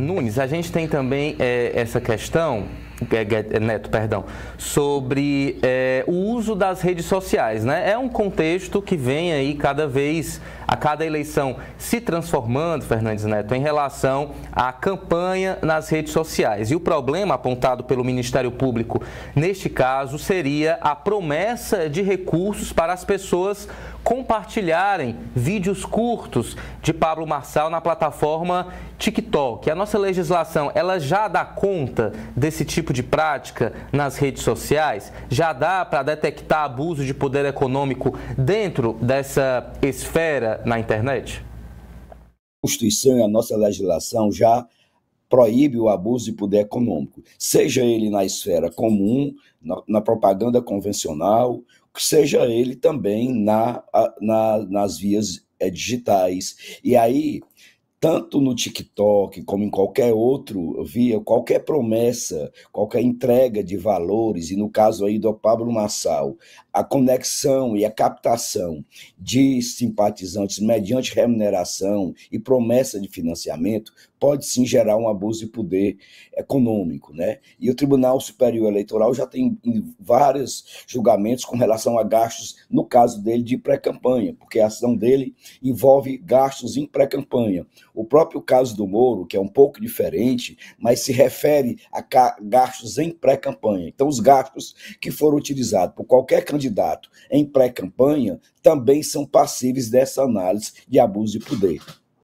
Nunes, a gente tem também é, essa questão é, é, Neto, perdão, sobre é, o uso das redes sociais. Né? É um contexto que vem aí cada vez, a cada eleição, se transformando, Fernandes Neto, em relação à campanha nas redes sociais. E o problema apontado pelo Ministério Público, neste caso, seria a promessa de recursos para as pessoas compartilharem vídeos curtos de Pablo Marçal na plataforma TikTok. A nossa legislação, ela já dá conta desse tipo de prática nas redes sociais? Já dá para detectar abuso de poder econômico dentro dessa esfera na internet? A Constituição e a nossa legislação já proíbe o abuso de poder econômico, seja ele na esfera comum, na, na propaganda convencional, seja ele também na, na, nas vias é, digitais. E aí, tanto no TikTok como em qualquer outro via, qualquer promessa, qualquer entrega de valores, e no caso aí do Pablo Massal, a conexão e a captação de simpatizantes mediante remuneração e promessa de financiamento pode sim gerar um abuso de poder econômico, né? E o Tribunal Superior Eleitoral já tem vários julgamentos com relação a gastos, no caso dele, de pré-campanha, porque a ação dele envolve gastos em pré-campanha. O próprio caso do Moro, que é um pouco diferente, mas se refere a gastos em pré-campanha. Então, os gastos que foram utilizados por qualquer candidato em pré-campanha também são passíveis dessa análise de abuso de poder.